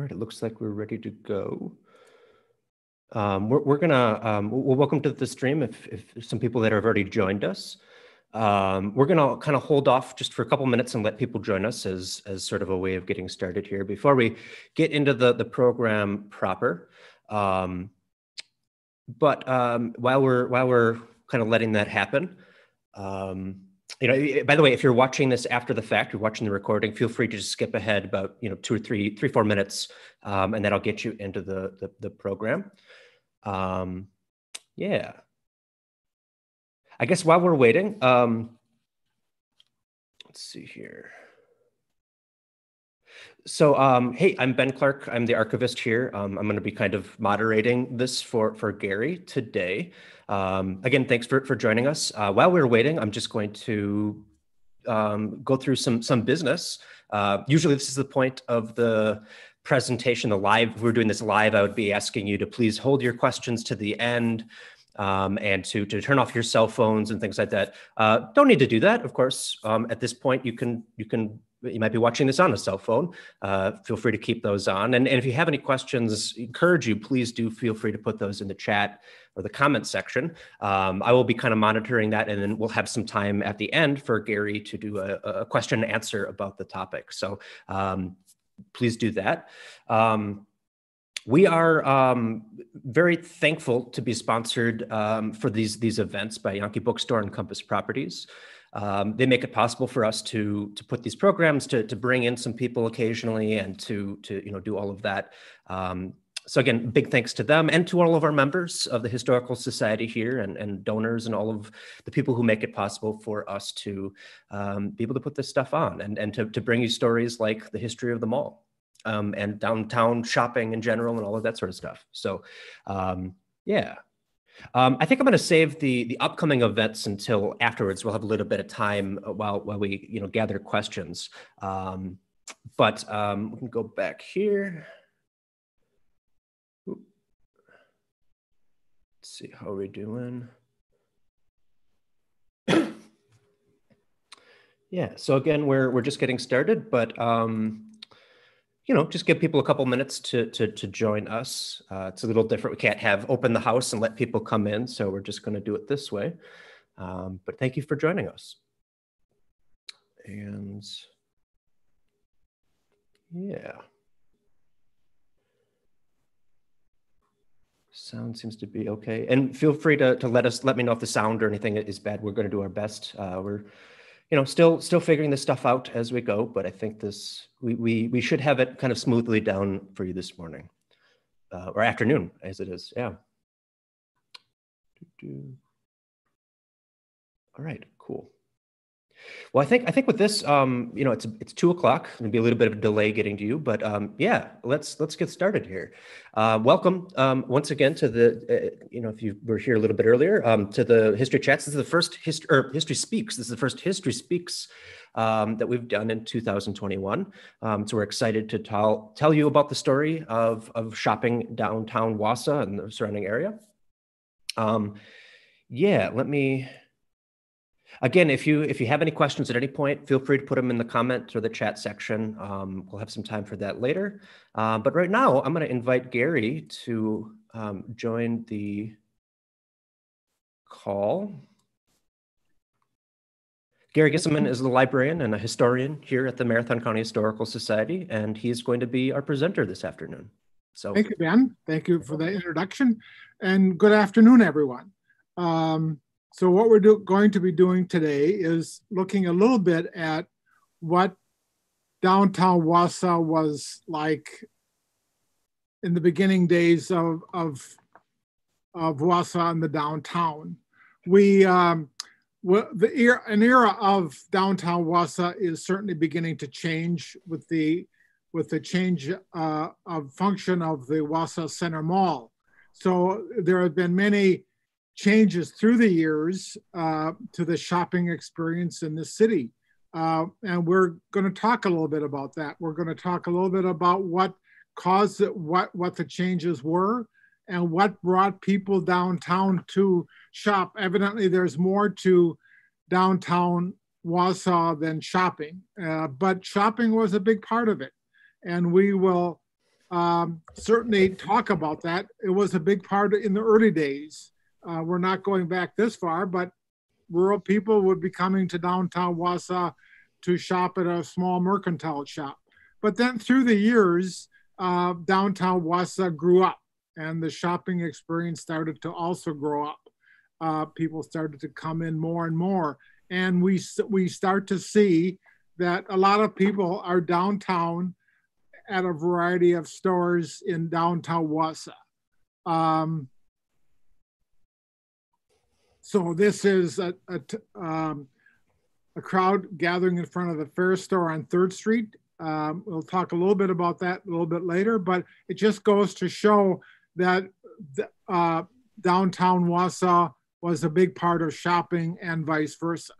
All right, it looks like we're ready to go. Um, we're, we're gonna, um, well, welcome to the stream if, if some people that have already joined us. Um, we're gonna kind of hold off just for a couple minutes and let people join us as, as sort of a way of getting started here before we get into the, the program proper. Um, but um, while we're while we're kind of letting that happen, um, you know, by the way, if you're watching this after the fact, you're watching the recording, feel free to just skip ahead about you know two or three, three, four minutes, um, and that'll get you into the the, the program. Um, yeah. I guess while we're waiting, um, let's see here. So, um, hey, I'm Ben Clark. I'm the archivist here. Um, I'm going to be kind of moderating this for, for Gary today. Um, again, thanks for, for joining us. Uh, while we're waiting, I'm just going to um, go through some, some business. Uh, usually this is the point of the presentation, the live, if we're doing this live, I would be asking you to please hold your questions to the end um, and to, to turn off your cell phones and things like that. Uh, don't need to do that, of course. Um, at this point, you can, you can you might be watching this on a cell phone. Uh, feel free to keep those on. And, and if you have any questions, encourage you, please do feel free to put those in the chat or the comment section. Um, I will be kind of monitoring that and then we'll have some time at the end for Gary to do a, a question and answer about the topic. So um, please do that. Um, we are um, very thankful to be sponsored um, for these, these events by Janke Bookstore and Compass Properties. Um, they make it possible for us to to put these programs to to bring in some people occasionally and to to you know do all of that. Um, so again, big thanks to them and to all of our members of the Historical Society here and, and donors and all of the people who make it possible for us to um, be able to put this stuff on and, and to, to bring you stories like the history of the mall um, and downtown shopping in general and all of that sort of stuff. So um, yeah, um, I think I'm going to save the the upcoming events until afterwards. We'll have a little bit of time uh, while while we you know gather questions. Um, but um, we can go back here. Let's see how we're doing. yeah. So again, we're we're just getting started, but um, you know, just give people a couple minutes to to, to join us. Uh, it's a little different. We can't have open the house and let people come in, so we're just going to do it this way. Um, but thank you for joining us. And yeah. Sound seems to be okay. And feel free to, to let us let me know if the sound or anything is bad. We're going to do our best. Uh, we're you know, still still figuring this stuff out as we go, but I think this we we we should have it kind of smoothly down for you this morning uh, or afternoon as it is. Yeah. All right, cool. Well, I think I think with this, um, you know, it's it's two o'clock. It'll be a little bit of a delay getting to you, but um, yeah, let's let's get started here. Uh, welcome um, once again to the, uh, you know, if you were here a little bit earlier, um, to the History Chats. This is the first history or History Speaks. This is the first History Speaks um, that we've done in 2021. Um, so we're excited to tell tell you about the story of of shopping downtown Wausau and the surrounding area. Yeah, let me Again, if you if you have any questions at any point, feel free to put them in the comments or the chat section. Um, we'll have some time for that later. Uh, but right now, I'm going to invite Gary to um, join the call. Gary Gisselman is a librarian and a historian here at the Marathon County Historical Society, and he's going to be our presenter this afternoon. So thank you, Ben. Thank you for the introduction, and good afternoon, everyone. Um, so what we're do, going to be doing today is looking a little bit at what downtown Wausau was like in the beginning days of, of, of Wausau and the downtown. We, um, the era, an era of downtown Wausau is certainly beginning to change with the with the change uh, of function of the Wausau Center Mall. So there have been many changes through the years uh, to the shopping experience in the city. Uh, and we're going to talk a little bit about that. We're going to talk a little bit about what caused it, what, what the changes were, and what brought people downtown to shop. Evidently, there's more to downtown Wausau than shopping, uh, but shopping was a big part of it. And we will um, certainly talk about that. It was a big part in the early days. Uh, we're not going back this far, but rural people would be coming to downtown Wausau to shop at a small mercantile shop. But then through the years, uh, downtown Wausau grew up and the shopping experience started to also grow up. Uh, people started to come in more and more. And we, we start to see that a lot of people are downtown at a variety of stores in downtown Wausau. Um, so this is a, a, um, a, crowd gathering in front of the fair store on 3rd Street. Um, we'll talk a little bit about that a little bit later, but it just goes to show that uh, downtown Wausau was a big part of shopping and vice versa.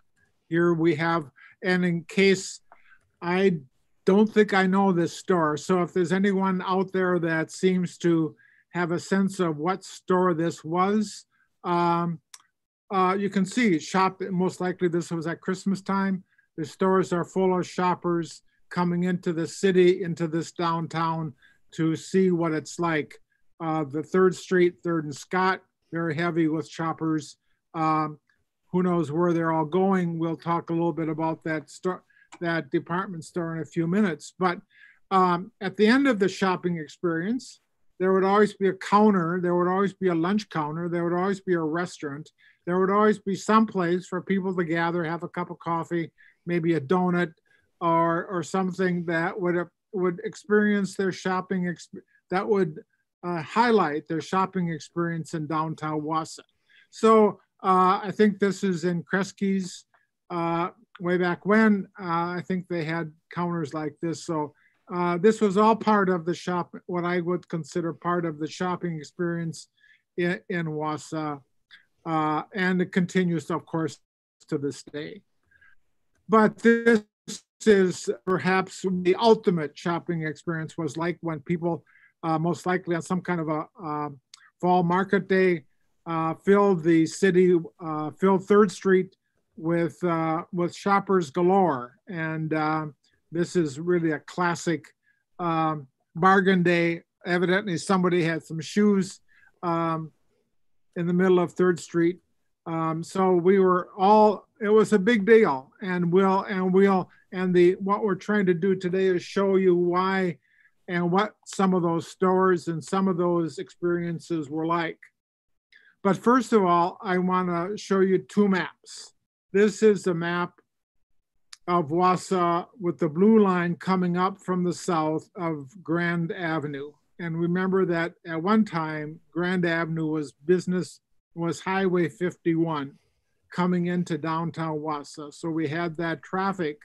Here we have, and in case I don't think I know this store, so if there's anyone out there that seems to have a sense of what store this was, um, uh, you can see shop. Most likely, this was at Christmas time. The stores are full of shoppers coming into the city, into this downtown to see what it's like. Uh, the Third Street, Third and Scott, very heavy with shoppers. Um, who knows where they're all going? We'll talk a little bit about that store, that department store in a few minutes. But um, at the end of the shopping experience, there would always be a counter. There would always be a lunch counter. There would always be a restaurant. There would always be some place for people to gather, have a cup of coffee, maybe a donut, or or something that would would experience their shopping. that would uh, highlight their shopping experience in downtown Wausau. So uh, I think this is in Kresge's uh, way back when. Uh, I think they had counters like this. So uh, this was all part of the shop, what I would consider part of the shopping experience in, in. Uh, and it continues, of course, to this day. But this is perhaps the ultimate shopping experience was like when people uh, most likely on some kind of a uh, fall market day, uh, filled the city, uh, filled Third Street with uh, with shoppers galore, and uh, this is really a classic um, bargain day. Evidently, somebody had some shoes um, in the middle of Third Street, um, so we were all. It was a big deal, and we'll and we'll and the what we're trying to do today is show you why and what some of those stores and some of those experiences were like. But first of all, I want to show you two maps. This is a map of Wausau with the blue line coming up from the south of Grand Avenue. And remember that at one time, Grand Avenue was business, was Highway 51 coming into downtown Wausau. So we had that traffic,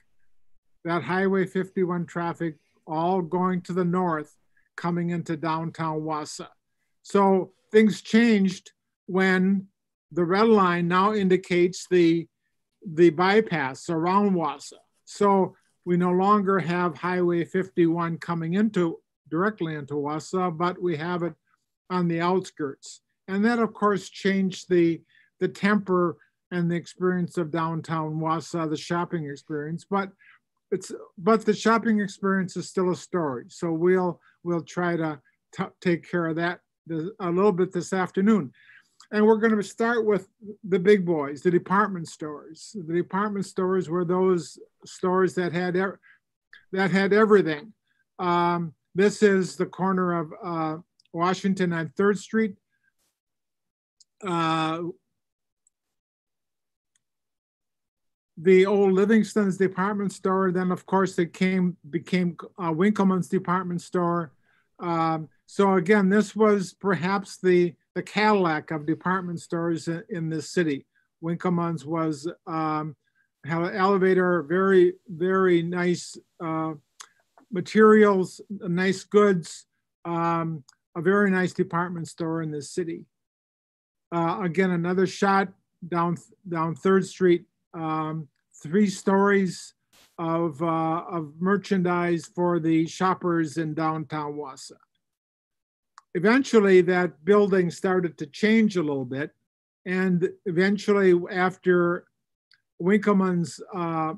that Highway 51 traffic all going to the north, coming into downtown Wausau. So things changed when the red line now indicates the, the bypass around Wausau. So we no longer have Highway 51 coming into directly into Wausau, but we have it on the outskirts. And that, of course, changed the, the temper and the experience of downtown Wausau, the shopping experience. But it's but the shopping experience is still a story. So we'll we'll try to take care of that a little bit this afternoon. And we're going to start with the big boys, the department stores. The department stores were those stores that had er that had everything. Um, this is the corner of uh, Washington on Third Street. Uh, the old Livingston's department store. Then, of course, it came became uh, Winkleman's department store. Um, so again, this was perhaps the the Cadillac of department stores in, in this city. Winkleman's was um, had an elevator, very very nice uh, materials, nice goods, um, a very nice department store in this city. Uh, again, another shot down down Third Street um, three stories of, uh, of merchandise for the shoppers in downtown Wausau. Eventually, that building started to change a little bit. And eventually, after Winkleman's uh,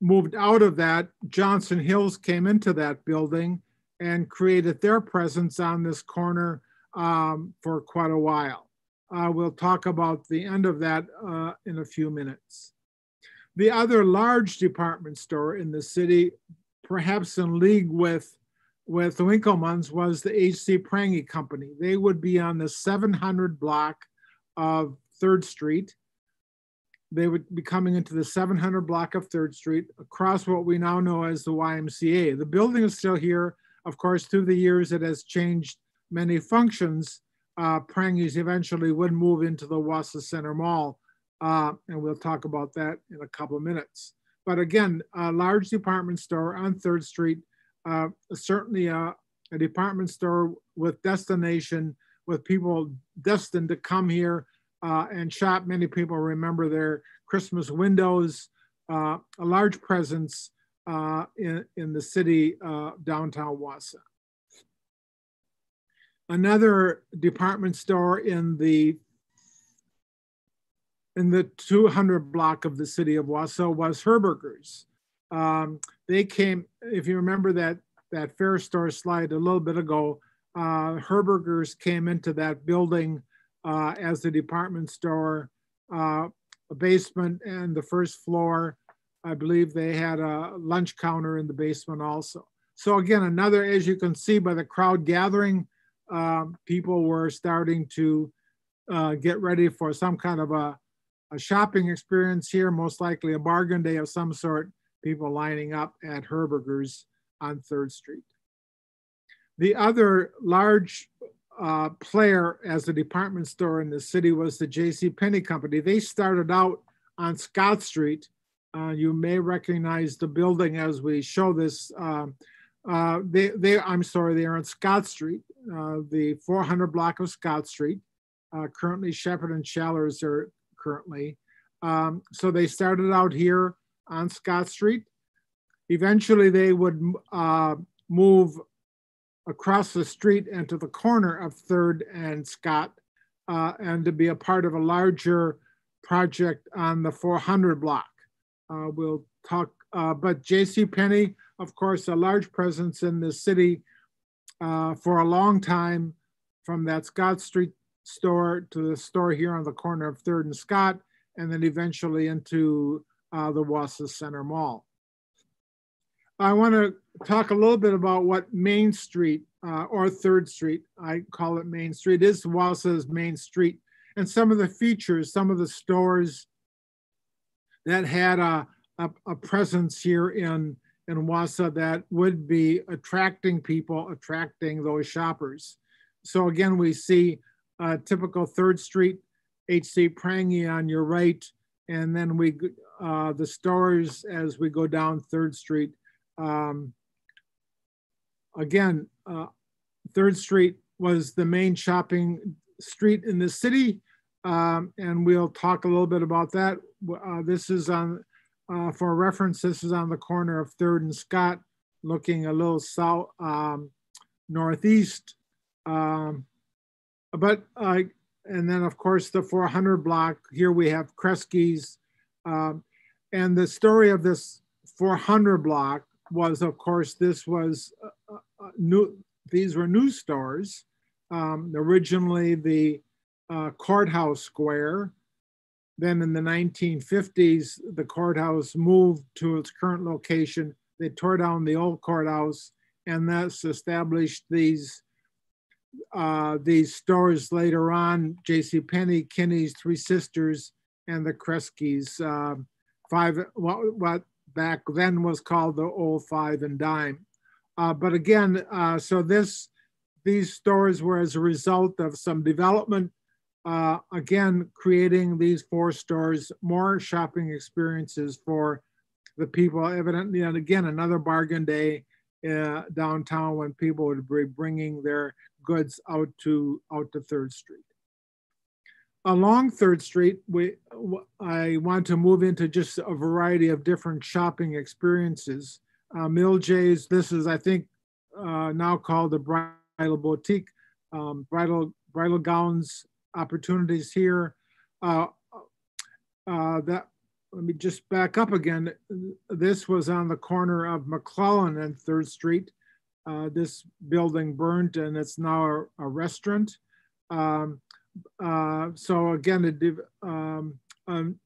moved out of that, Johnson Hills came into that building and created their presence on this corner um, for quite a while. Uh, we'll talk about the end of that uh, in a few minutes. The other large department store in the city, perhaps in league with, with the Winkelmann's, was the H.C. Prange Company. They would be on the 700 block of 3rd Street. They would be coming into the 700 block of 3rd Street across what we now know as the YMCA. The building is still here. Of course, through the years, it has changed many functions. Uh, Prange's eventually would move into the Wausau Center Mall, uh, and we'll talk about that in a couple of minutes. But again, a large department store on 3rd Street, uh, certainly a, a department store with destination, with people destined to come here uh, and shop. Many people remember their Christmas windows, uh, a large presence uh, in, in the city uh, downtown Wausau. Another department store in the in the 200 block of the city of Wausau was Herberger's. Um, they came, if you remember that that fair store slide a little bit ago, uh, Herberger's came into that building uh, as the department store, uh, a basement and the first floor. I believe they had a lunch counter in the basement also. So again, another, as you can see by the crowd gathering, um, people were starting to uh, get ready for some kind of a, a shopping experience here, most likely a bargain day of some sort, people lining up at Herberger's on 3rd Street. The other large uh, player as a department store in the city was the J.C. Penney Company. They started out on Scott Street. Uh, you may recognize the building as we show this. Uh, uh they, they, I'm sorry, they are on Scott Street, uh, the 400 block of Scott Street. Uh, currently, Shepherd and Schallers are currently. Um, so they started out here on Scott Street. Eventually, they would move across the street and to the corner of Third and Scott, uh, and to be a part of a larger project on the 400 block. Uh, we'll talk, uh, but J.C. Penney, of course, a large presence in the city uh, for a long time, from that Scott Street store to the store here on the corner of Third and Scott, and then eventually into uh, the Wausau Center Mall. I want to talk a little bit about what Main Street uh, or Third Street, I call it Main Street, is Wausau's Main Street, and some of the features, some of the stores that had a, a, a presence here in, in Wausau that would be attracting people, attracting those shoppers. So again, we see a typical Third Street, HC Prange on your right, and then we uh, the stores as we go down Third Street um, again, uh, Third Street was the main shopping street in the city, um, and we'll talk a little bit about that. Uh, this is on, uh, for reference, this is on the corner of Third and Scott, looking a little south, um, northeast. Um, but, uh, and then of course the 400 block, here we have Kresge's. Um, and the story of this 400 block was, of course, this was uh, uh, uh, new. These were new stores. Um, originally, the uh, courthouse square. Then, in the 1950s, the courthouse moved to its current location. They tore down the old courthouse, and thus established these uh, these stores later on. J.C. Penney, Kinney's, Three Sisters, and the Kresge's. Uh, five what, what back then was called the old five and dime. Uh, but again, uh, so this these stores were as a result of some development, uh, again, creating these four stores, more shopping experiences for the people, evidently, and again, another bargain day uh, downtown when people would be bringing their goods out to out to Third Street along Third Street, we I want to move into just a variety of different shopping experiences. Uh, Mill J's, this is I think uh, now called the Bridal Boutique, um, bridal bridal gowns opportunities here. Uh, uh, that let me just back up again. This was on the corner of McClellan and Third Street. uh, this building burnt and it's now a, a restaurant. Um, uh, so again, it, um,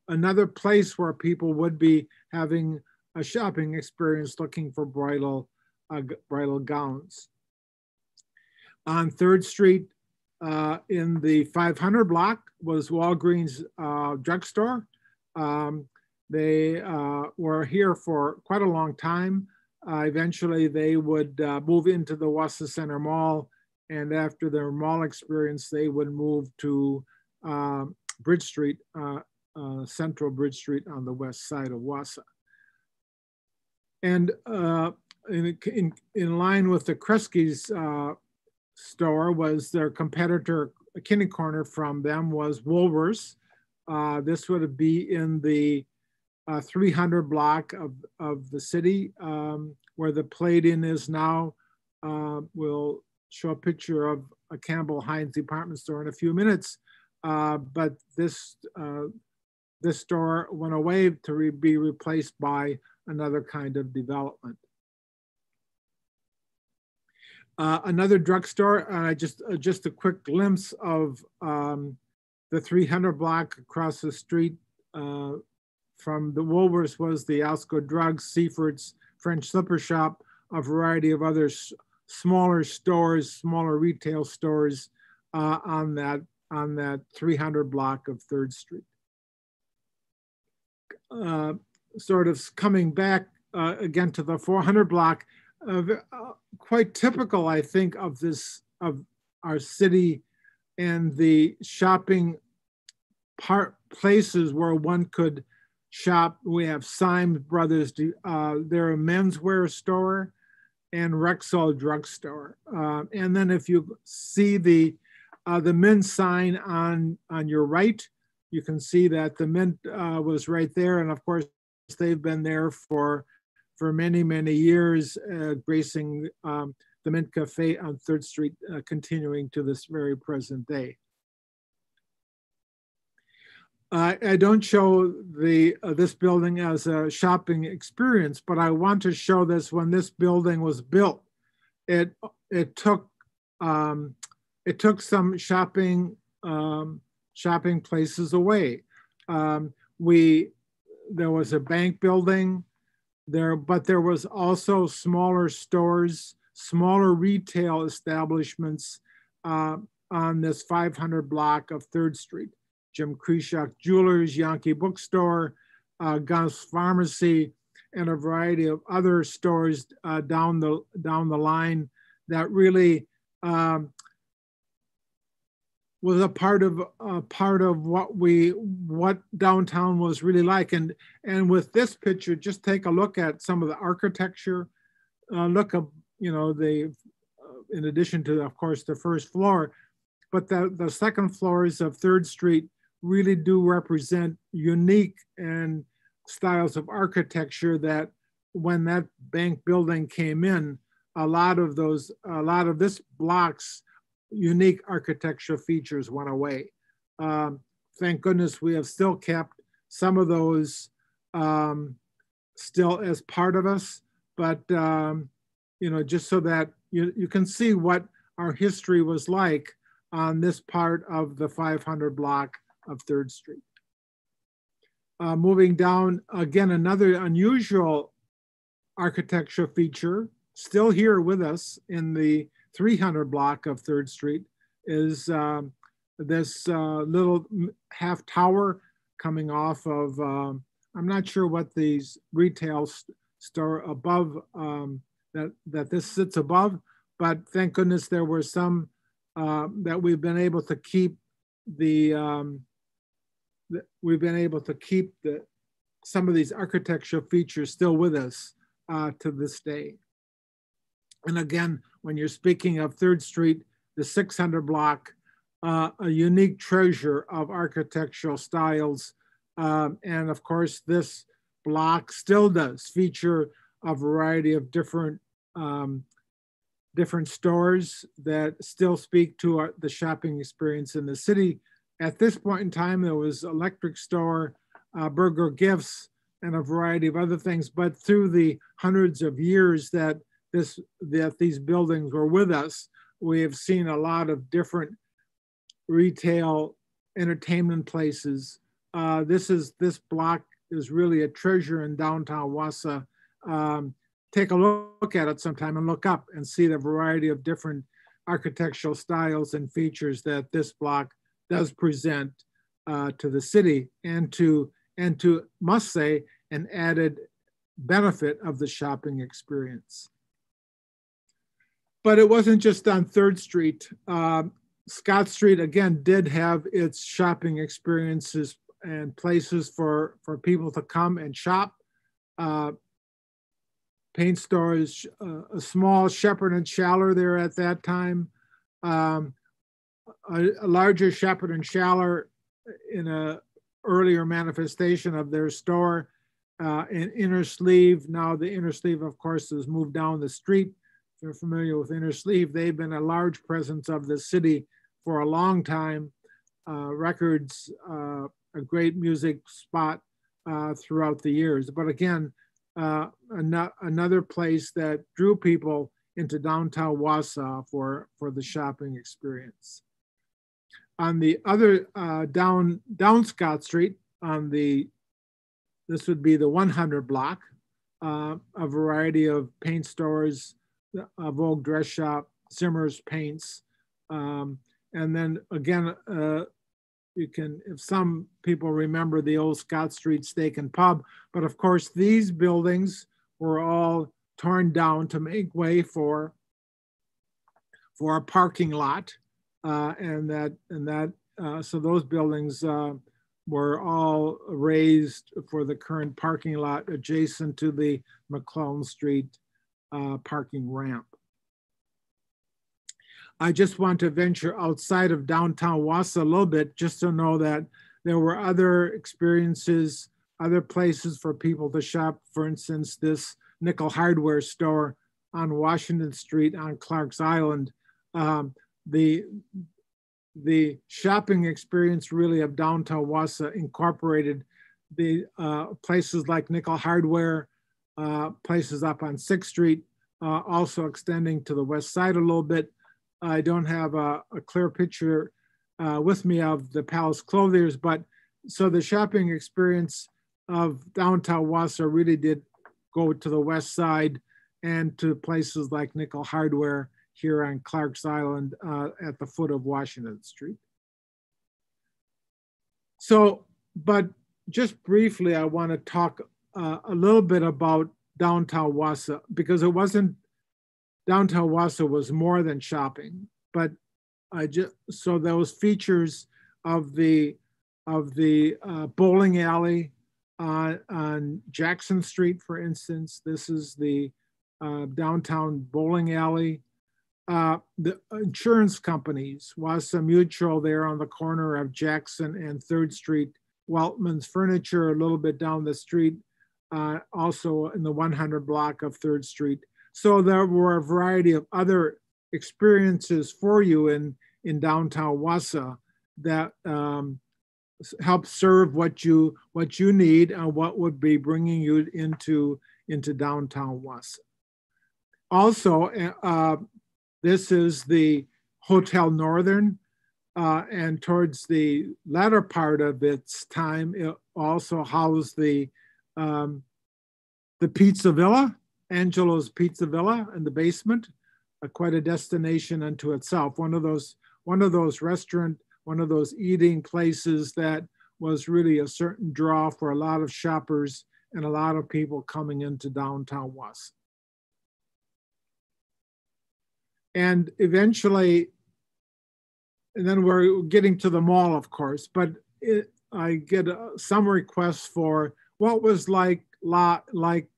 another place where people would be having a shopping experience looking for bridal, uh, bridal gowns. On 3rd Street uh, in the 500 block was Walgreens uh, drugstore. Um, they uh, were here for quite a long time. Eventually, they would move into the Wausau Center Mall, and after their mall experience, they would move to uh, Bridge Street, Central Bridge Street on the west side of Wausau. And in, in, in, line with the Kresge's store was their competitor, a kitty corner from them was Woolworths. Uh, this would be in the uh, 300 block of, of the city um, where the Palladian is now. Uh, we'll show a picture of a Campbell Heinz department store in a few minutes. Uh, but this, uh, this store went away to re be replaced by another kind of development. Uh, another drugstore, uh, just, just a quick glimpse of um, the 300 block across the street uh, from the Woolworths was the Alsco Drugs, Seaford's French Slipper Shop, a variety of other smaller stores, smaller retail stores uh, on that on that 300 block of 3rd Street. Uh, sort of coming back again to the 400 block, uh, quite typical, I think, of this of our city and the shopping part places where one could shop. We have Symes Brothers. Uh, they're a menswear store and Rexall drugstore. Uh, and then if you see the uh, the men's sign on on your right, you can see that the mint uh, was right there. And of course, they've been there for for many, many years, uh, gracing um, the Mint Cafe on 3rd Street, uh, continuing to this very present day. Uh, I don't show the uh, this building as a shopping experience, but I want to show this when this building was built. It it took um, it took some shopping um, shopping places away. Um, we there was a bank building, there, but there was also smaller stores, smaller retail establishments uh, on this 500 block of 3rd Street. Jim Kreshak Jewelers, Janke Bookstore, uh, Pharmacy, and a variety of other stores uh, down the down the line that really um, was a part of a part of what we what downtown was really like. And and with this picture just take a look at some of the architecture. Uh, look up you know the uh, in addition to of course the first floor but the the second floors of third street really do represent unique and styles of architecture that when that bank building came in a lot of those a lot of this blocks unique architectural features went away. Um, thank goodness we have still kept some of those um, still as part of us, but um, you know, just so that you, you can see what our history was like on this part of the 500 block of 3rd Street. Uh, moving down, again, another unusual architecture feature, still here with us in the 300 block of 3rd Street is um, this uh, little half tower coming off of, um, I'm not sure what these retail st store above um, that, that this sits above, but thank goodness there were some uh, that we've been able to keep the, um, the, we've been able to keep the, some of these architectural features still with us uh, to this day. And again, when you're speaking of Third Street, the 600 block, uh, a unique treasure of architectural styles. Um, and of course, this block still does feature a variety of different um, different stores that still speak to our, the shopping experience in the city. At this point in time, there was electric store, uh, Burger Gifts, and a variety of other things. But through the hundreds of years that this that these buildings were with us, we have seen a lot of different retail entertainment places. Uh, this is this block is really a treasure in downtown Wausau. Um, take a look at it sometime and look up and see the variety of different architectural styles and features that this block does present uh, to the city and to and to must say an added benefit of the shopping experience. But it wasn't just on Third Street. Um, Scott Street again did have its shopping experiences and places for for people to come and shop. Uh, paint stores, uh, a small Shepherd and Schaller there at that time, um, a, a, larger Shepherd and Schaller in a earlier manifestation of their store uh, in Inner Sleeve. Now the Inner Sleeve, of course, has moved down the street. If you're familiar with Inner Sleeve, they've been a large presence of the city for a long time. Uh, records, uh, a great music spot uh, throughout the years. But again, uh, an another place that drew people into downtown Wausau for, for the shopping experience. On the other, uh, down, down Scott Street, on the, this would be the 100 block, uh, a variety of paint stores, a Vogue Dress Shop, Zimmer's Paints, um, and then again, uh, you can, if some people remember the old Scott Street Steak and Pub, but of course these buildings were all torn down to make way for for a parking lot, uh, and that and that uh, so those buildings uh, were all raised for the current parking lot adjacent to the McClellan Street uh, parking ramp. I just want to venture outside of downtown Wausau a little bit just to know that there were other experiences, other places for people to shop. For instance, this nickel hardware store on Washington Street on Clark's Island. Um, the the shopping experience really of downtown Wausau incorporated the uh, places like Nickel Hardware, uh, places up on 6th Street, uh, also extending to the west side a little bit, I don't have a, a clear picture uh, with me of the Palace Clothiers, but so the shopping experience of downtown Wausau really did go to the west side and to places like Nickel Hardware here on Clark's Island uh, at the foot of Washington Street. So, but just briefly, I want to talk uh, a little bit about downtown Wausau because it wasn't downtown Wausau was more than shopping, but I just so those features of the of the uh, bowling alley uh, on Jackson Street, for instance. This is the uh, downtown bowling alley. Uh, the insurance companies, Wausau Mutual there on the corner of Jackson and Third Street, Weltman's Furniture a little bit down the street, uh, also in the 100 block of Third Street. So there were a variety of other experiences for you in, in downtown Wausau that um, help serve what you what you need and what would be bringing you into into downtown Wausau. Also, uh, this is the Hotel Northern, uh, and towards the latter part of its time, it also housed the um, the Pizza Villa, Angelo's Pizza Villa in the basement, uh, quite a destination unto itself. One of those, one of those restaurant, one of those eating places that was really a certain draw for a lot of shoppers and a lot of people coming into downtown Wausau. And eventually, and then we're getting to the mall, of course, but it, I get uh, some requests for what was like like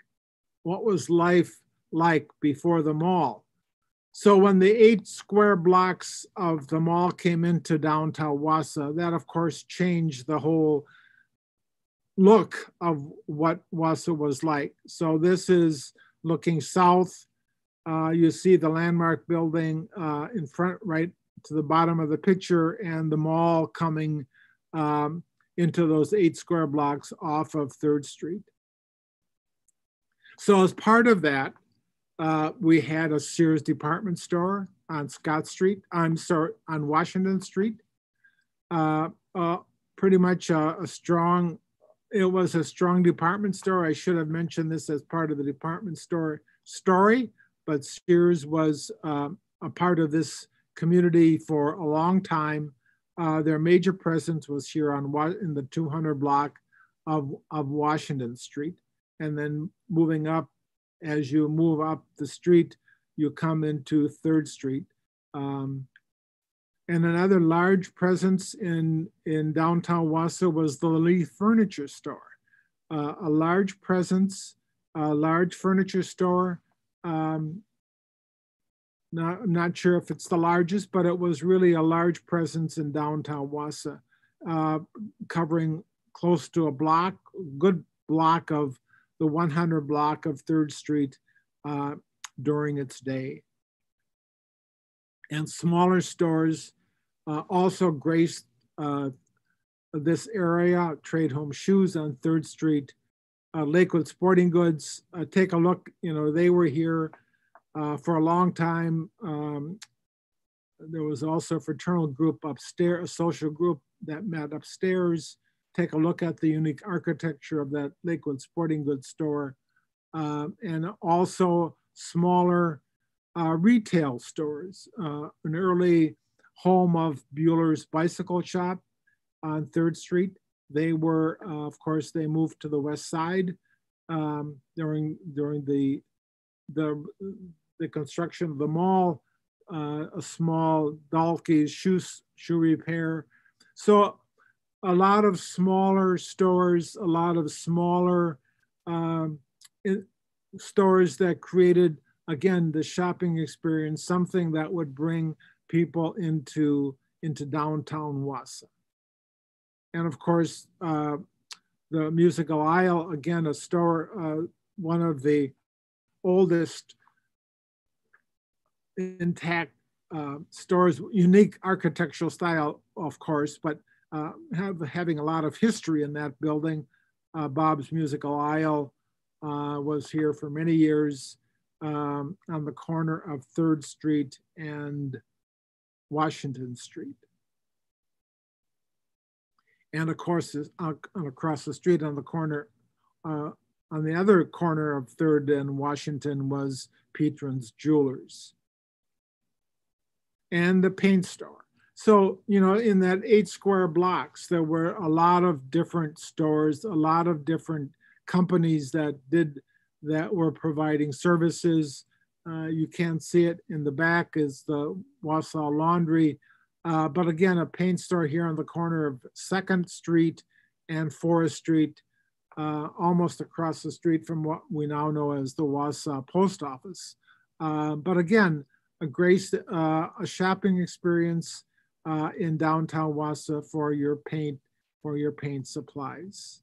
what was life like before the mall. So when the eight square blocks of the mall came into downtown Wausau, that of course changed the whole look of what Wausau was like. So this is looking south. Uh, you see the landmark building uh, in front, right to the bottom of the picture, and the mall coming um, into those eight square blocks off of Third Street. So as part of that, uh, we had a Sears department store on Scott Street. I'm sorry, on Washington Street. Uh, uh, pretty much a, a, strong, it was a strong department store. I should have mentioned this as part of the department store story, but Sears was uh, a part of this community for a long time. Uh, their major presence was here on in the 200 block of, of Washington Street. And then moving up, as you move up the street, you come into Third Street. Um, and another large presence in, in downtown Wausau was the Lee Furniture Store. Uh, a large presence, a large furniture store. Um, not, not sure if it's the largest, but it was really a large presence in downtown Wausau, uh, covering close to a block, good block of the 100 block of 3rd Street uh, during its day. And smaller stores uh, also graced uh, this area, Trade Home Shoes on 3rd Street, Lakewood Sporting Goods. Uh, take a look, you know, they were here uh, for a long time. Um, there was also a fraternal group upstairs, a social group that met upstairs. Take a look at the unique architecture of that Lakewood Sporting Goods store. Uh, and also smaller uh, retail stores. Uh, an early home of Bueller's Bicycle Shop on 3rd Street. They were, uh, of course, they moved to the west side um, during during the the the construction of the mall, uh, a small Dalkey's shoe, shoe repair. So a lot of smaller stores, a lot of smaller um, stores that created, again, the shopping experience, something that would bring people into, into downtown Wausau. And of course, uh, the Musical Isle, again, a store, uh, one of the oldest intact uh, stores, unique architectural style, of course, but uh, have, having a lot of history in that building. Uh, Bob's Musical Isle uh, was here for many years um, on the corner of 3rd Street and Washington Street. And of course, across the street on the corner, uh, on the other corner of 3rd and Washington was Petron's Jewelers and the paint store. So, you know, in that eight square blocks, there were a lot of different stores, a lot of different companies that did that were providing services. Uh, you can't see it in the back is the Wausau Laundry. Uh, but again, a paint store here on the corner of 2nd Street and Forest Street, uh, almost across the street from what we now know as the Wausau Post Office. Uh, but again, a great uh, a shopping experience uh, in downtown Wausau for your paint for your paint supplies.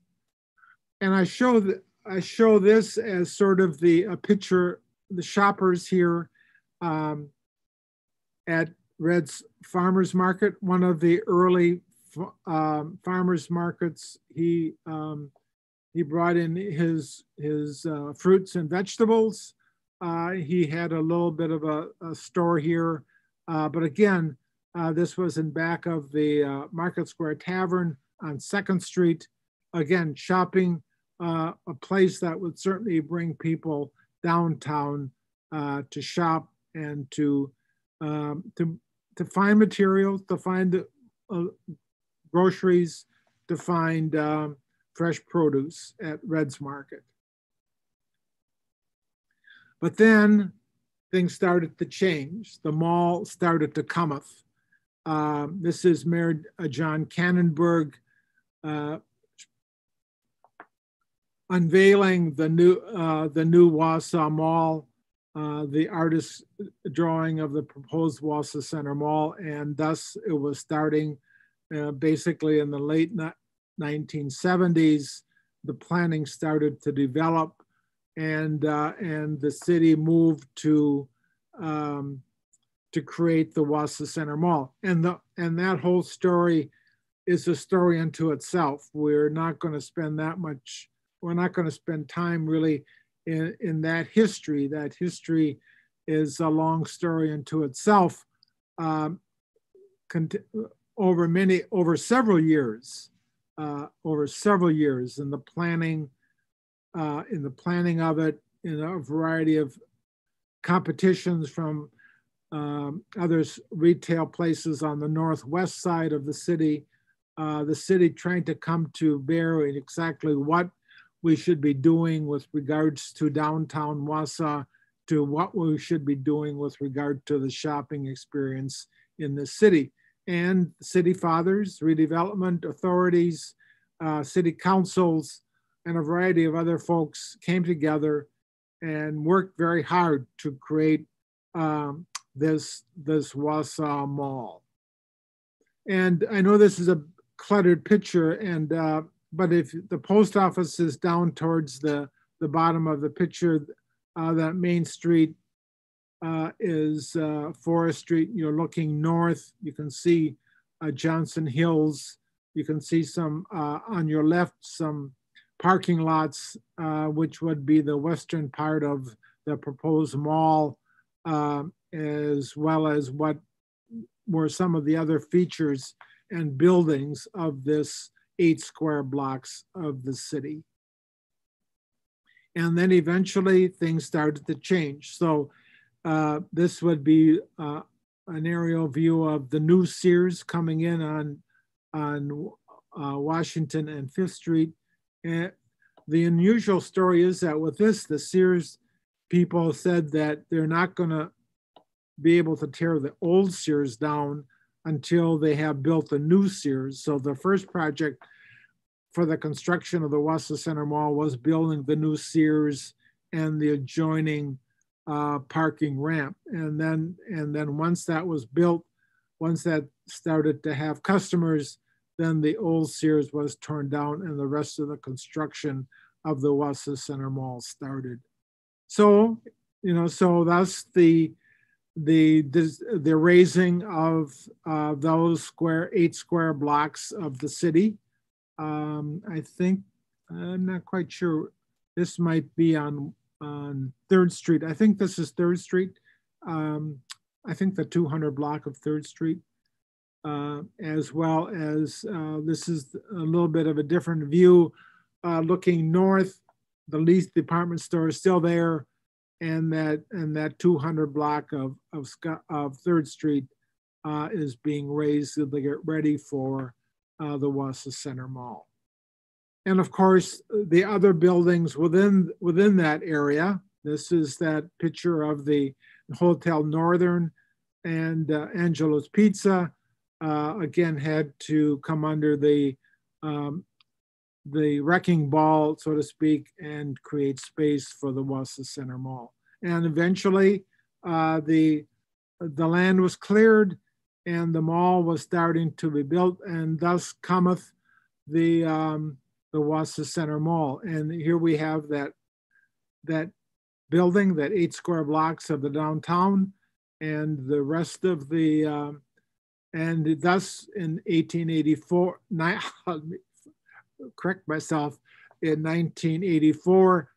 And I show I show this as sort of the a picture the shoppers here um, at Red's Farmers Market, one of the early um, farmers markets. He um, he brought in his his uh, fruits and vegetables uh, he had a little bit of a, a store here, uh, but again, uh, this was in back of the uh, Market Square Tavern on 2nd Street. Again, shopping, uh, a place that would certainly bring people downtown to shop and to, um, to, to find materials, to find groceries, to find um, fresh produce at Red's Market. But then things started to change. The mall started to cometh. Uh, this is Mayor uh, John Kannenberg uh, unveiling the new uh, the new Wausau Mall, uh, the artist's drawing of the proposed Wausau Center Mall, and thus it was starting uh, basically in the late 1970s. The planning started to develop and uh, and the city moved to um, to create the Wausau Center Mall. And the and that whole story is a story unto itself. We're not going to spend that much. We're not going to spend time really in, in that history. That history is a long story unto itself. Um, over many, over several years, uh, over several years in the planning, uh, in the planning of it, in a variety of competitions from um, other retail places on the northwest side of the city. Uh, the city trying to come to bear in exactly what we should be doing with regards to downtown Wausau, to what we should be doing with regard to the shopping experience in the city. And city fathers, redevelopment authorities, uh, city councils, and a variety of other folks came together and worked very hard to create um, this, this Wausau Mall. And I know this is a cluttered picture, and uh, but if the post office is down towards the, the bottom of the picture, uh, that main street uh, is uh, Forest Street. You're looking north, you can see uh, Johnson Hills. You can see some uh, on your left, some parking lots, uh, which would be the western part of the proposed mall, as well as what were some of the other features and buildings of this eight square blocks of the city. And then eventually things started to change. So uh, this would be uh, an aerial view of the new Sears coming in on, on uh, Washington and Fifth Street. And the unusual story is that with this, the Sears people said that they're not going to be able to tear the old Sears down until they have built a new Sears. So the first project for the construction of the Wausau Center Mall was building the new Sears and the adjoining uh, parking ramp. And then, and then once that was built, once that started to have customers, then the old Sears was torn down and the rest of the construction of the Wausau Center Mall started. So, you know, so that's the the the, raising of uh, those square eight square blocks of the city. Um, I think I'm not quite sure. This might be on on Third Street. I think this is Third Street. Um, I think the 200 block of Third Street, uh, as well as uh, this is a little bit of a different view. Uh, looking north, the Leith department store is still there and that and that 200 block of of, of Third Street uh, is being raised to get ready for uh, the Wausau Center Mall. And of course, the other buildings within within that area. This is that picture of the Hotel Northern and uh, Angelo's Pizza. Uh, again, had to come under the um, the wrecking ball, so to speak, and create space for the Wausau Center Mall. And eventually, uh, the the land was cleared, and the mall was starting to be built, and thus cometh the um, the Wausau Center Mall. And here we have that that building, that eight square blocks of the downtown, and the rest of the um, and thus in 1884, nine, correct myself, in 1984,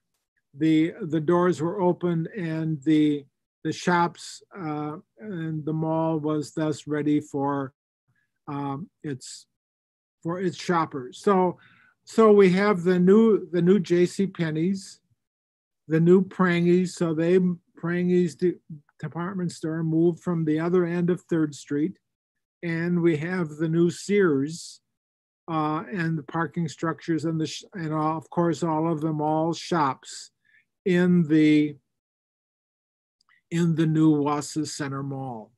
the the doors were opened and the the shops uh, and the mall was thus ready for um, its for its shoppers. So so we have the new the new J.C. Penney's, the new Prange's. So they Prange's department store moved from the other end of Third Street, and we have the new Sears uh, and the parking structures and the and all, of course all of them all shops in the in the new Wausau Center Mall.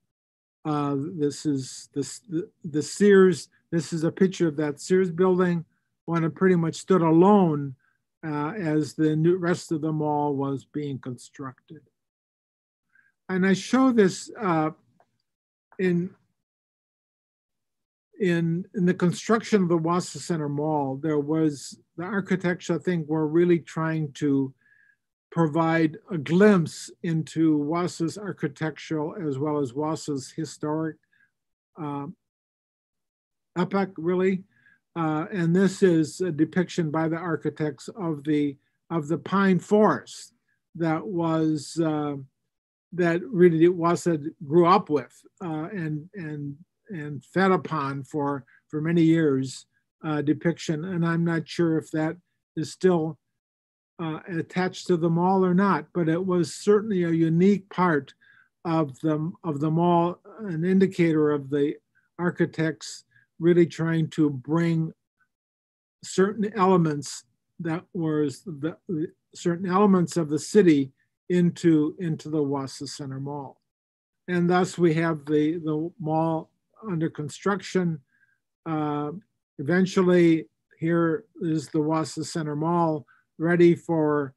Uh, this is this the, the Sears. This is a picture of that Sears building when it pretty much stood alone uh, as the new rest of the mall was being constructed. And I show this uh, in in in the construction of the Wausau Center Mall, there was the architects, I think, were really trying to provide a glimpse into Wausau's architectural as well as Wausau's historic uh, epoch, really. Uh, and this is a depiction by the architects of the of the pine forest that was uh, that really Wausau grew up with uh, and and and fed upon for for many years uh, depiction. And I'm not sure if that is still uh, attached to the mall or not, but it was certainly a unique part of the of the mall, an indicator of the architects really trying to bring certain elements that was the, the certain elements of the city into into the Wausau Center Mall, and thus we have the the mall under construction. Uh, eventually, here is the Wausau Center Mall ready for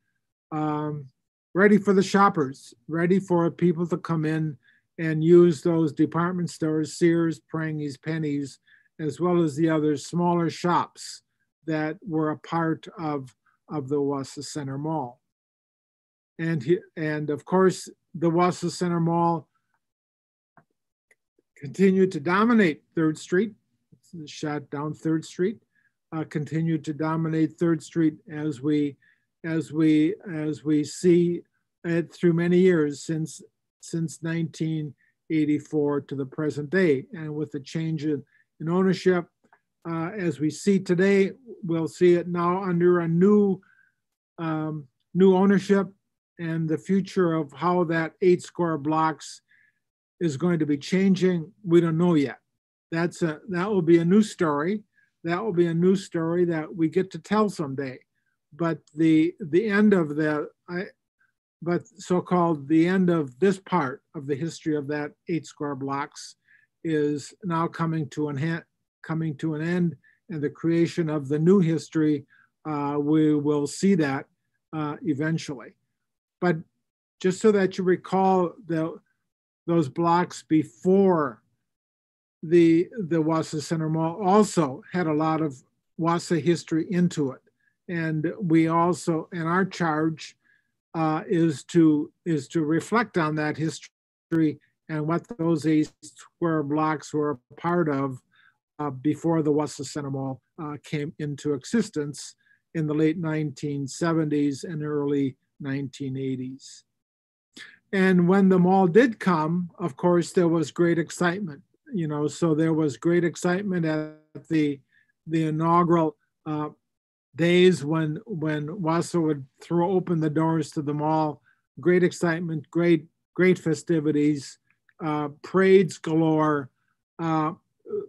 um, ready for the shoppers, ready for people to come in and use those department stores, Sears, Prange's, Pennies, as well as the other smaller shops that were a part of, of the Wausau Center Mall. And, he, and of course, the Wausau Center Mall continued to dominate Third Street, shot down Third Street, uh, continued to dominate Third Street as we as we as we see it through many years since since 1984 to the present day, and with the change in, in ownership, uh, as we see today, we'll see it now under a new um, new ownership, and the future of how that eight square blocks is going to be changing. We don't know yet. That's a that will be a new story. That will be a new story that we get to tell someday. But the the end of the I, but so-called the end of this part of the history of that eight square blocks is now coming to an end, coming to an end, and the creation of the new history. Uh, we will see that uh, eventually. But just so that you recall the those blocks before the the Wausau Center Mall also had a lot of Wausau history into it, and we also and our charge uh, is to is to reflect on that history and what those eight square blocks were a part of uh, before the Wausau Center Mall uh, came into existence in the late 1970s and early 1980s. And when the mall did come, of course, there was great excitement. You know, so there was great excitement at the the inaugural uh, days when when Wausau would throw open the doors to the mall. Great excitement, great great festivities, uh, parades galore. Uh,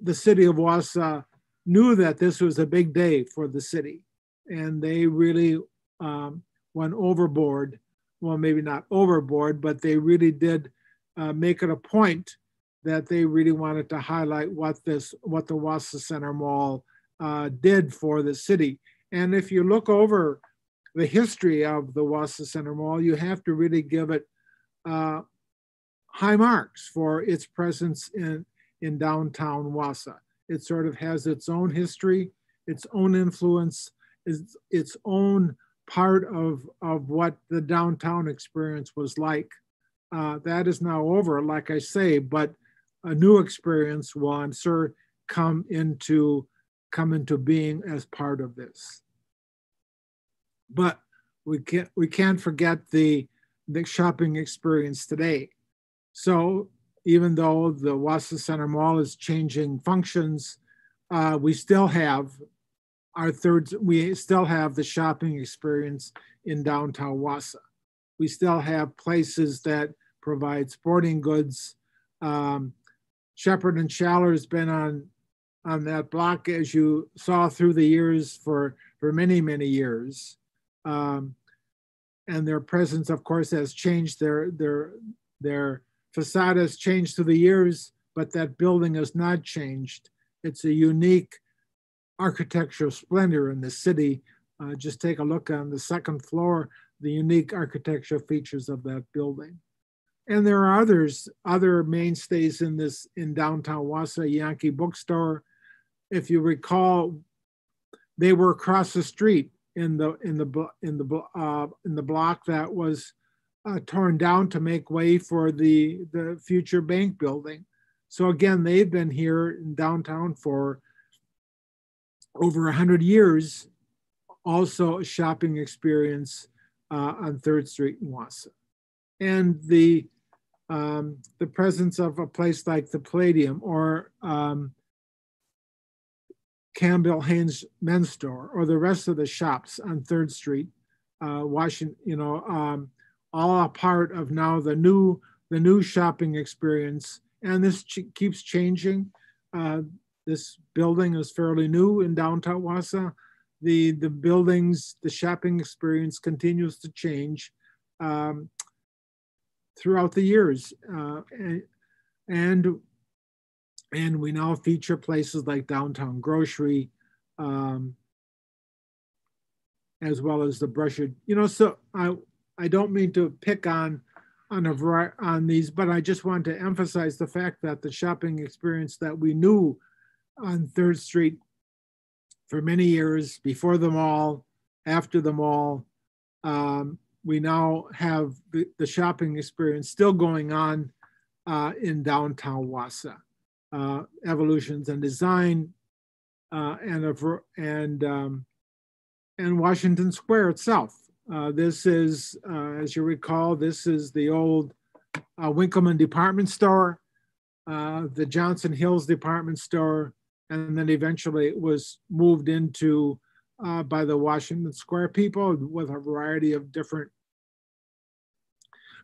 the city of Wausau knew that this was a big day for the city, and they really um, went overboard well, maybe not overboard, but they really did uh, make it a point that they really wanted to highlight what this, what the Wausau Center Mall uh, did for the city. And if you look over the history of the Wausau Center Mall, you have to really give it uh, high marks for its presence in, in downtown Wausau. It sort of has its own history, its own influence, its, its own part of, of what the downtown experience was like. Uh, that is now over, like I say, but a new experience will, I'm sure, come into come into being as part of this. But we can't we can't forget the the shopping experience today. So even though the Wausau Center Mall is changing functions, uh, we still have our third, we still have the shopping experience in downtown Wausau. We still have places that provide sporting goods. Um, Shepherd and Schaller has been on on that block, as you saw through the years for for many many years, um, and their presence, of course, has changed. Their their their facade has changed through the years, but that building has not changed. It's a unique architectural splendor in the city. Uh, just take a look on the second floor, the unique architectural features of that building. And there are others, other mainstays in this in downtown Wausau, Janke Bookstore. If you recall, they were across the street in the in the in the uh, in the block that was uh, torn down to make way for the the future bank building. So again, they've been here in downtown for over 100 years, also a shopping experience uh, on Third Street in Wausau, and the um, the presence of a place like the Palladium or um, Campbell Haynes Men's Store or the rest of the shops on Third Street, uh, Washington, you know, um, all a part of now the new the new shopping experience, and this ch- keeps changing. Uh, this building is fairly new in downtown Wausau. The the buildings, the shopping experience continues to change um, throughout the years, uh, and, and we now feature places like downtown grocery, um, as well as the brushed. You know, so I I don't mean to pick on on a on these, but I just want to emphasize the fact that the shopping experience that we knew on Third Street for many years, before the mall, after the mall. Um, we now have the, the, shopping experience still going on uh, in downtown Wausau. Uh, evolutions and design uh, and, a, and, um, and Washington Square itself. Uh, this is, uh, as you recall, this is the old uh, Winkleman department store, the Johnson Hills department store, and then eventually it was moved into uh, by the Washington Square people with a variety of different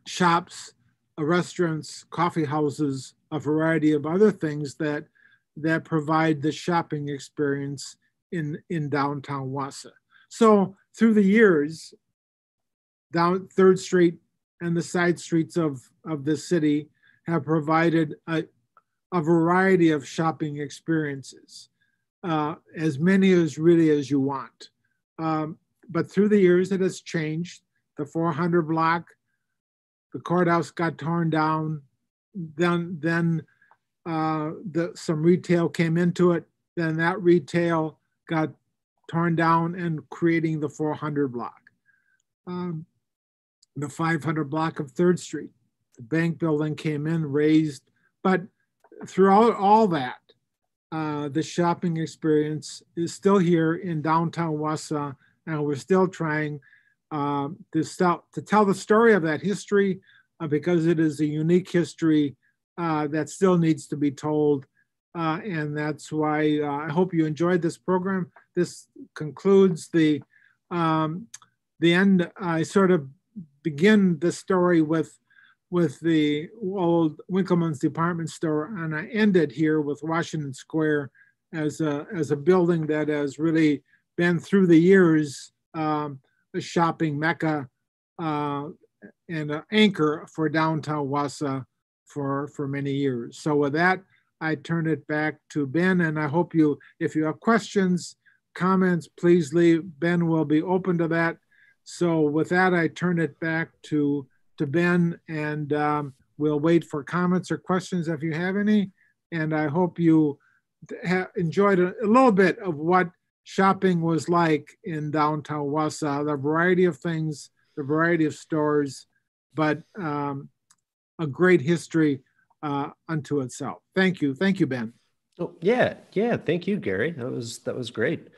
shops, uh, restaurants, coffee houses, a variety of other things that that provide the shopping experience in in downtown Wausau. So through the years, down Third Street and the side streets of of the city have provided a, a variety of shopping experiences, uh, as many as really as you want. Um, but through the years, it has changed. The 400 block, the courthouse got torn down. Then, then uh, the, some retail came into it. Then that retail got torn down and creating the 400 block. Um, the 500 block of Third Street, the bank building came in, raised, but throughout all that, uh, the shopping experience is still here in downtown Wausau, and we're still trying um, to, stop, to tell the story of that history uh, because it is a unique history uh, that still needs to be told. Uh, and that's why uh, I hope you enjoyed this program. This concludes the um, the end. I sort of begin the story with with the old Winkleman's department store, and I ended here with Washington Square as a as a building that has really been through the years um, a shopping mecca uh, and an anchor for downtown Wausau for for many years. So with that, I turn it back to Ben, and I hope you, if you have questions, comments, please leave. Ben will be open to that. So with that, I turn it back to to Ben, and um, we'll wait for comments or questions if you have any. And I hope you enjoyed a, a, little bit of what shopping was like in downtown Wausau, the variety of things, the variety of stores, but um, a great history uh, unto itself. Thank you. Thank you, Ben. Oh, yeah. Yeah. Thank you, Gary. That was, that was great.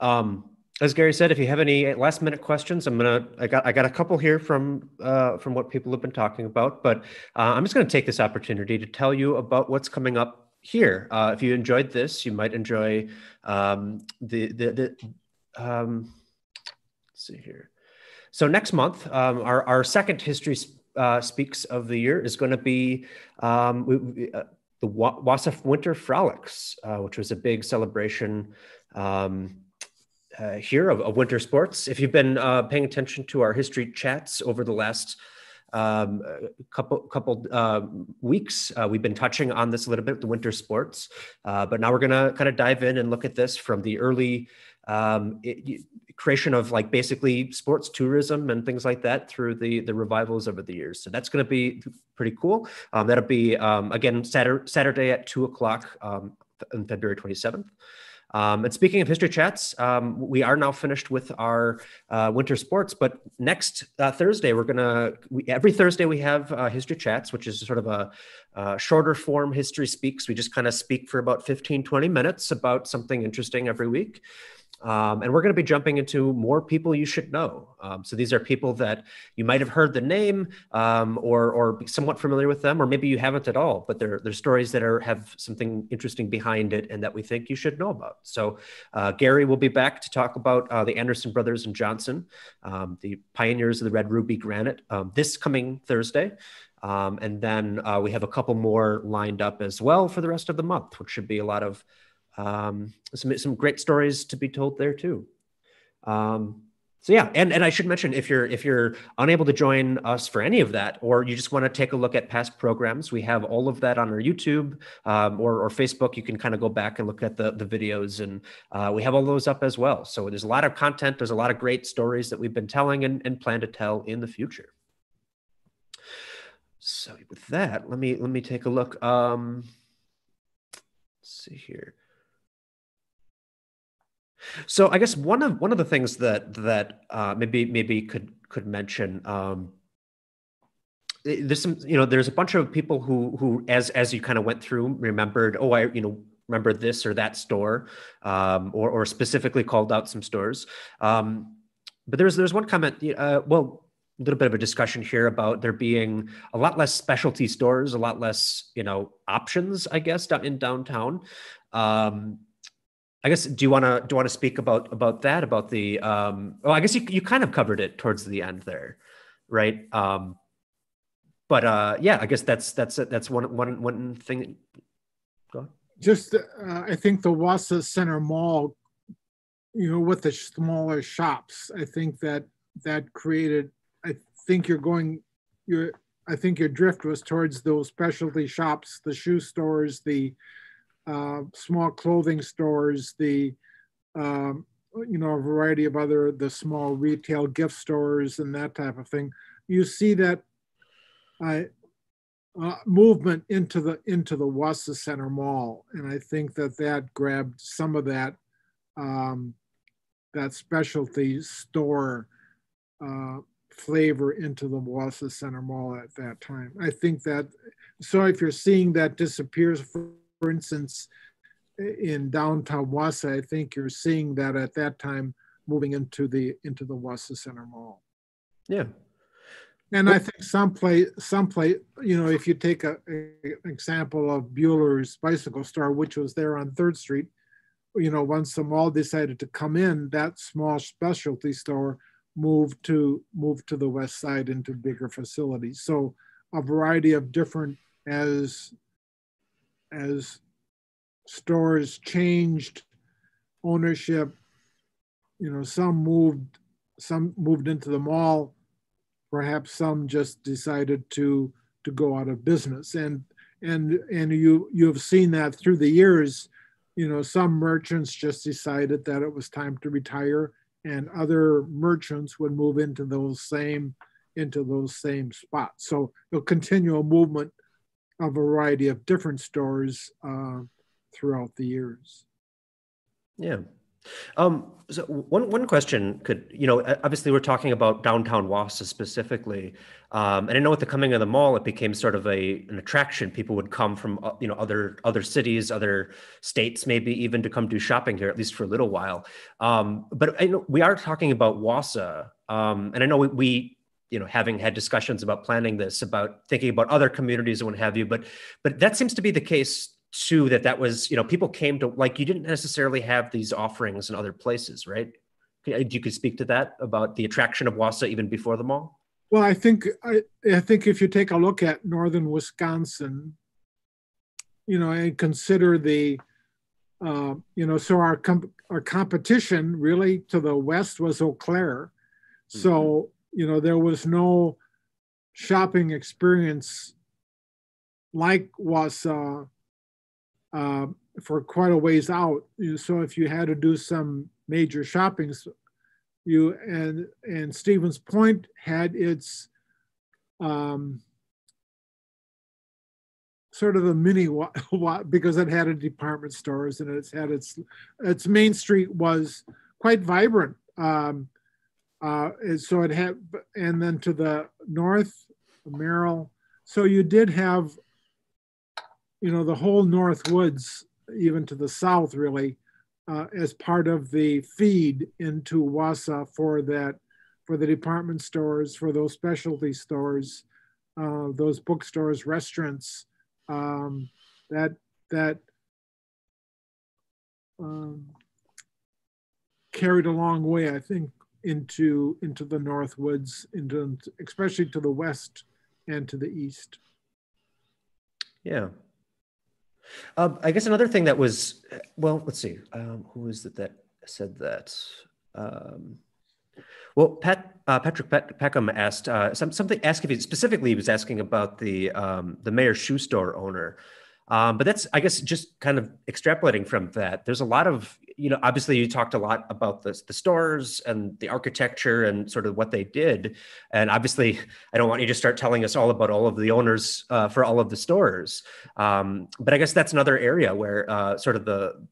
Um, as Gary said, if you have any last minute questions, I'm gonna I got I got a couple here from uh, from what people have been talking about, but uh, I'm just gonna take this opportunity to tell you about what's coming up here. Uh, if you enjoyed this, you might enjoy um, the the, the um, let's see here. So next month, um, our our second history uh, speaks of the year is going to be um, we, we, uh, the Wausau Winter Frolics, uh, which was a big celebration. Um, uh, here of, of, winter sports. If you've been uh, paying attention to our history chats over the last um, couple couple uh, weeks, uh, we've been touching on this a little bit, the winter sports. Uh, but now we're gonna kind of dive in and look at this from the early um, it, creation of like basically sports tourism and things like that through the the revivals over the years. So that's going to be pretty cool. Um, that'll be um, again Saturday, Saturday at two o'clock um, on February twenty seventh. Um, and speaking of history chats, um, we are now finished with our uh, winter sports. But next uh, Thursday, we're gonna we, every Thursday we have uh, history chats, which is sort of a, a shorter form history speaks. We just kind of speak for about 15, 20 minutes about something interesting every week. Um, and we're going to be jumping into more people you should know. Um, so these are people that you might have heard the name um, or, or somewhat familiar with them, or maybe you haven't at all, but they're, they're stories that are, have something interesting behind it and that we think you should know about. So uh, Gary will be back to talk about uh, the Anderson brothers and Johnson, um, the pioneers of the red ruby granite, um, this coming Thursday. Um, and then uh, we have a couple more lined up as well for the rest of the month, which should be a lot of um, some some great stories to be told there too. Um, so yeah, and and I should mention if you're if you're unable to join us for any of that, or you just want to take a look at past programs, we have all of that on our YouTube um, or or Facebook. You can kind of go back and look at the the videos, and uh, we have all those up as well. So there's a lot of content. There's a lot of great stories that we've been telling and, and plan to tell in the future. So with that, let me let me take a look. Um, let's see here. So I guess one of one of the things that that uh, maybe maybe could could mention um, there's some you know there's a bunch of people who who as as you kind of went through remembered oh I you know remember this or that store um, or or specifically called out some stores. Um, but there's there's one comment. Uh, well, a little bit of a discussion here about there being a lot less specialty stores, a lot less you know options, I guess, in downtown. Um, I guess do you want to do you want to speak about about that about the um oh I guess you you kind of covered it towards the end there right um but uh yeah I guess that's that's that's one one one thing go on. just uh, I think the Wausau Center Mall you know with the smaller shops I think that that created I think you're going you're I think your drift was towards those specialty shops the shoe stores the uh, small clothing stores, the um, you know a variety of other the small retail gift stores and that type of thing. You see that uh, uh, movement into the into the Wausau Center Mall, and I think that that grabbed some of that um, that specialty store uh, flavor into the Wausau Center Mall at that time. I think that so if you're seeing that disappears for instance, in downtown Wausau, I think you're seeing that at that time moving into the into the Wausau Center Mall. Yeah. And I think some play, some play, you know, if you take a, a, an example of Bueller's bicycle store, which was there on Third Street, you know, once the mall decided to come in, that small specialty store moved to moved to the west side into bigger facilities. So a variety of different as as stores changed ownership, you know, some moved, some moved into the mall, perhaps some just decided to to go out of business. And and and you you have seen that through the years, you know, some merchants just decided that it was time to retire, and other merchants would move into those same into those same spots. So a continual movement a variety of different stores uh, throughout the years. Yeah. Um, so one one question could you know obviously we're talking about downtown Wausau specifically, um, and I know with the coming of the mall it became sort of a an attraction. People would come from uh, you know other other cities, other states, maybe even to come do shopping here at least for a little while. Um, but I know we are talking about Wausau, um, and I know we, we you know having had discussions about planning this about thinking about other communities and what have you. But but that seems to be the case too that that was you know people came to like you didn't necessarily have these offerings in other places right? You could speak to that about the attraction of Wausau even before the mall? Well i think i, I think if you take a look at northern wisconsin you know and consider the uh, you know so our com- our competition really to the west was eau claire. So mm-hmm you know, there was no shopping experience like was uh, for quite a ways out. So if you had to do some major shoppings, you and and Stevens Point had its um, sort of a mini because it had a department stores and it's had its its main street was quite vibrant. Um, uh, so it had, and then to the north, Merrill. So you did have, you know, the whole North Woods, even to the south, really, uh, as part of the feed into Wausau for that, for the department stores, for those specialty stores, uh, those bookstores, restaurants, um, that that um, carried a long way, I think, into into the North Woods, into especially to the west and to the east. Yeah. Um, I guess another thing that was, well, let's see, um, it that said that? Um, well, Pat, uh, Patrick Peckham asked uh, some, something. Asked if he specifically he was asking about the um, the mayor's shoe store owner. Um, but that's, I guess, just kind of extrapolating from that. There's a lot of, you know, obviously you talked a lot about the, the stores and the architecture and sort of what they did. And obviously, I don't want you to start telling us all about all of the owners uh, for all of the stores. Um, but I guess that's another area where uh, sort of the,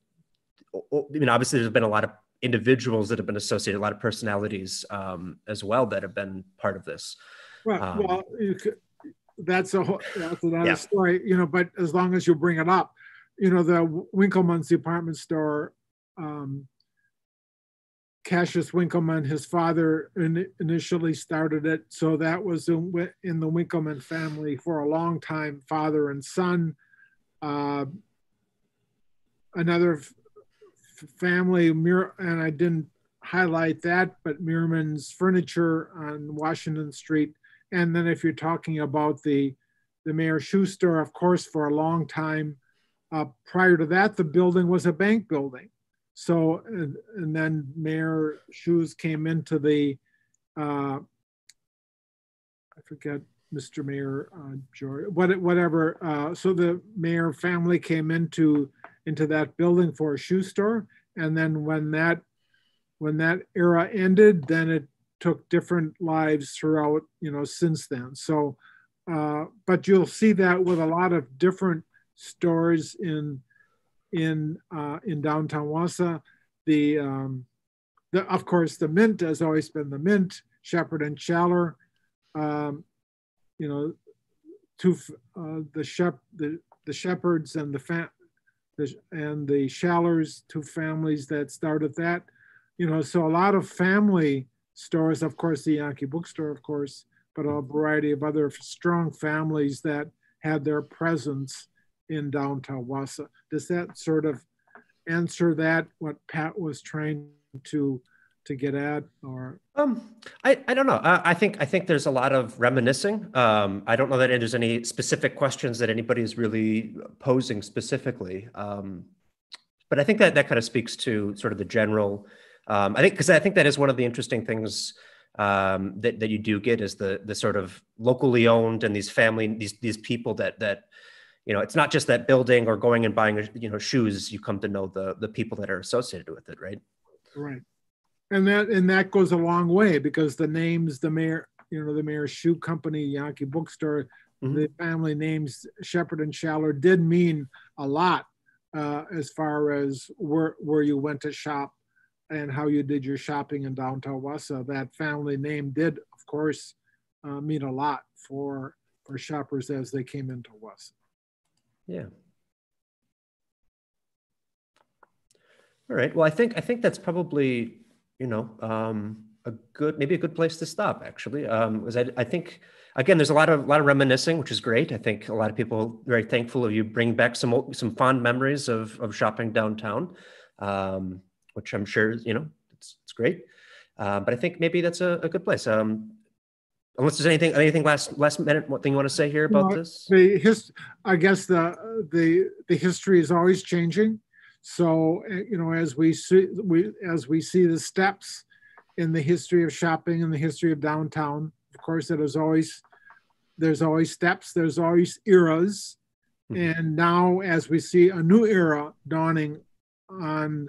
I mean, obviously, there's been a lot of individuals that have been associated, a lot of personalities um, as well that have been part of this. Well, um, well could, that's a that's another yeah. story, you know. But as long as you bring it up, you know, the Winkelmann's department store, um, Cassius Winkelmann, his father in, initially started it, so that was in, in, the Winkelmann family for a long time, father and son. Uh, another family, and I didn't highlight that, but Meerman's Furniture on Washington Street. And then if you're talking about the, the Mayor Shoe Store, of course, for a long time, uh, prior to that, the building was a bank building. So, and, and then Mayor Shoes came into the, uh, I forget, Mr. Mayor uh, George, what, whatever. Uh, so the mayor family came into into that building for a shoe store. And then when that when that era ended, then it took different lives throughout, you know, since then. So, uh, but you'll see that with a lot of different stores in in uh, in downtown Wausau. The um, the of course the Mint has always been the Mint. Shepherd and Schaller, um, you know, two uh, the shep the the shepherds and the fat the, and the Schallers, two families that started that. You know, so a lot of family stores, of course, the Janke bookstore, of course, but a variety of other strong families that had their presence in downtown Wausau. Does that sort of answer that, what Pat was trying to to get at or? Um i i don't know. I, I, think i think there's a lot of reminiscing. Um i don't know that there's any specific questions that anybody is really posing specifically. Um but i think that that kind of speaks to sort of the general um i think because i think that is one of the interesting things um that that you do get is the the sort of locally owned and these family these these people that that you know it's not just that building or going and buying you know shoes. You come to know the the people that are associated with it right? Right. And that and that goes a long way because the names the mayor you know the mayor's shoe company Janke bookstore mm-hmm. the family names shepherd and schaller did mean a lot uh, as far as where where you went to shop and how you did your shopping in downtown Wausau. That family name did, of course, uh, mean a lot for for shoppers as they came into Wausau. Yeah. All right. Well, I think I think that's probably you know, um, a good maybe a good place to stop actually. Um, because I, I think again, there's a lot of a lot of reminiscing, which is great. I think a lot of people very thankful of you bring back some some fond memories of of shopping downtown, um, which I'm sure you know it's it's great. Uh, but I think maybe that's a, a good place. Um, unless there's anything anything last last minute what thing you want to say here about this the his i guess the the the history is always changing so, eh, you know, as we see, we, as we see the steps in the history of shopping and the history of downtown, of course, there's always, there's always steps, there's always eras. Mm-hmm. And now as we see a new era dawning on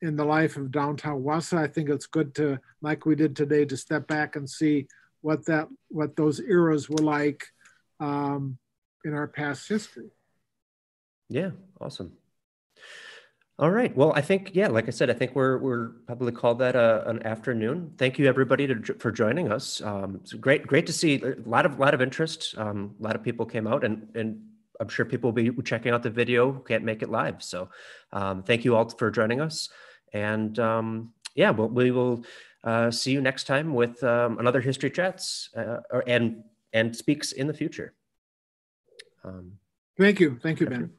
in the life of downtown Wausau, I think it's good to, like we did today, to step back and see what that, what those eras were like um, in our past history. Yeah, awesome. All right. Well, I think yeah, like I said, I think we're we're probably called that a, an afternoon. Thank you everybody to, for joining us. Um, it's great great to see a lot of lot of interest. Um, a lot of people came out and and I'm sure people will be checking out the video, can't make it live. So um, thank you all for joining us. And um, yeah, we'll, we will uh, see you next time with um, another History Chats uh, or, and, and Speaks in the future. Um, thank you. Thank you, Ben.